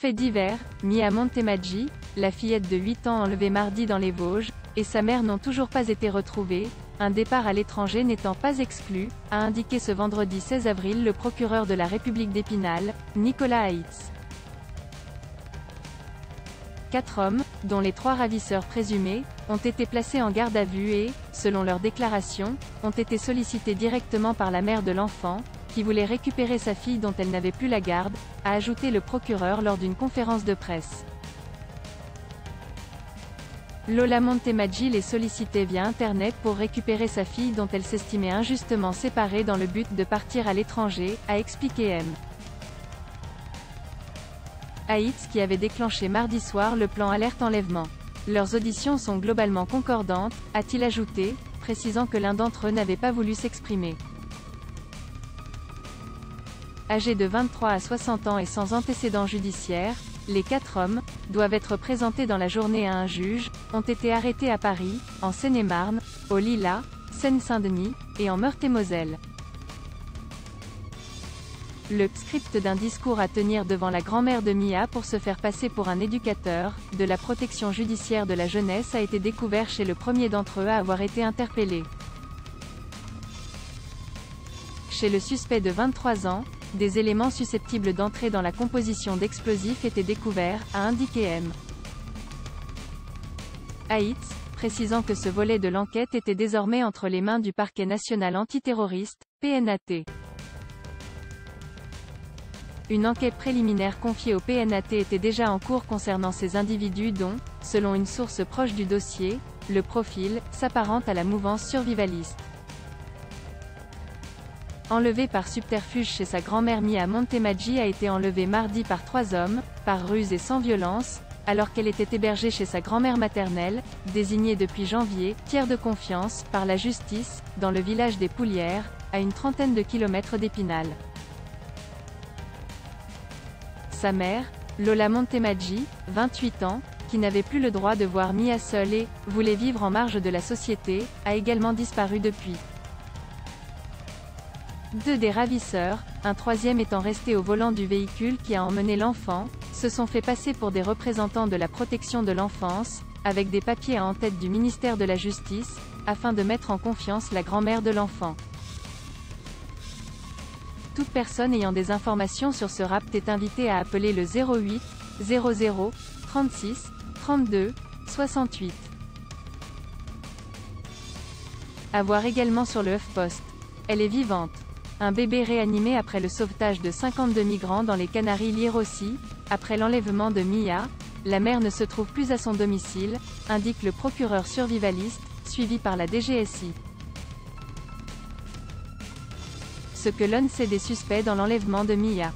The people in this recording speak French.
Fait divers, Mia Montemaggi, la fillette de 8 ans enlevée mardi dans les Vosges, et sa mère n'ont toujours pas été retrouvées, un départ à l'étranger n'étant pas exclu, a indiqué ce vendredi 16 avril le procureur de la République d'Épinal, Nicolas Haïtz. Quatre hommes, dont les trois ravisseurs présumés, ont été placés en garde à vue et, selon leur déclaration, ont été sollicités directement par la mère de l'enfant, qui voulait récupérer sa fille dont elle n'avait plus la garde, a ajouté le procureur lors d'une conférence de presse. Lola Montemaggi les sollicitait via Internet pour récupérer sa fille dont elle s'estimait injustement séparée dans le but de partir à l'étranger, a expliqué M. Haïtz qui avait déclenché mardi soir le plan alerte enlèvement. Leurs auditions sont globalement concordantes, a-t-il ajouté, précisant que l'un d'entre eux n'avait pas voulu s'exprimer. Âgés de 23 à 60 ans et sans antécédents judiciaires, les quatre hommes, doivent être présentés dans la journée à un juge, ont été arrêtés à Paris, en Seine-et-Marne, au Lila, Seine-Saint-Denis, et en Meurthe-et-Moselle. Le script d'un discours à tenir devant la grand-mère de Mia pour se faire passer pour un éducateur, de la protection judiciaire de la jeunesse a été découvert chez le premier d'entre eux à avoir été interpellé. Chez le suspect de 23 ans, des éléments susceptibles d'entrer dans la composition d'explosifs étaient découverts, a indiqué M. Haïtz, précisant que ce volet de l'enquête était désormais entre les mains du parquet national antiterroriste, PNAT. Une enquête préliminaire confiée au PNAT était déjà en cours concernant ces individus dont, selon une source proche du dossier, le profil s'apparente à la mouvance survivaliste. Enlevé par subterfuge chez sa grand-mère Mia Montemaggi a été enlevé mardi par trois hommes, par ruse et sans violence, alors qu'elle était hébergée chez sa grand-mère maternelle, désignée depuis janvier, tiers de confiance, par la justice, dans le village des Poulières, à une trentaine de kilomètres d'Épinal. Sa mère, Lola Montemaggi, 28 ans, qui n'avait plus le droit de voir Mia seule et, voulait vivre en marge de la société, a également disparu depuis. Deux des ravisseurs, un troisième étant resté au volant du véhicule qui a emmené l'enfant, se sont fait passer pour des représentants de la protection de l'enfance, avec des papiers en tête du ministère de la Justice, afin de mettre en confiance la grand-mère de l'enfant. Toute personne ayant des informations sur ce rapt est invitée à appeler le 08 00 36 32 68. À voir également sur le HuffPost. Elle est vivante. Un bébé réanimé après le sauvetage de 52 migrants dans les Canaries lire aussi, après l'enlèvement de Mia, la mère ne se trouve plus à son domicile, indique le procureur survivaliste, suivi par la DGSI. ce que l'on sait des suspects dans l'enlèvement de Mia.